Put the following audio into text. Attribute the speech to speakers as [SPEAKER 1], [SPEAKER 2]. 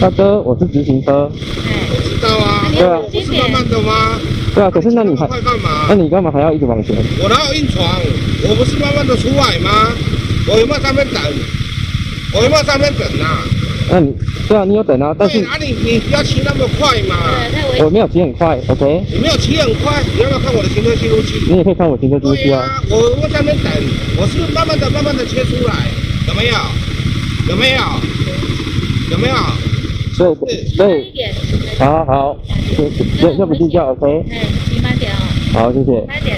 [SPEAKER 1] 大哥，我是直行车。
[SPEAKER 2] 哎，
[SPEAKER 3] 知道啊，
[SPEAKER 1] 对啊
[SPEAKER 3] 不是慢慢的吗？
[SPEAKER 1] 对啊，可是那你还
[SPEAKER 3] 快干嘛
[SPEAKER 1] 那？你干嘛还要一直往前？
[SPEAKER 3] 我哪有硬闯？我不是慢慢的出来吗？我有没有在那边等？我有没有在那边等啊？
[SPEAKER 1] 那你对啊，你有等啊，但是
[SPEAKER 3] 对啊，你你不要骑那么快嘛。
[SPEAKER 1] 我没有骑很快，OK？
[SPEAKER 3] 你没有骑很快，你要不要看我的行车记录器？
[SPEAKER 1] 你也可以看我行车记录器啊。
[SPEAKER 3] 我我在那边等，我是慢慢的、慢慢的切出来？有没有？有没有？有没有？
[SPEAKER 1] 对对，好好好，这这这不睡觉，OK？
[SPEAKER 2] 哎，你慢点啊，
[SPEAKER 1] 好，谢谢。
[SPEAKER 2] 慢点。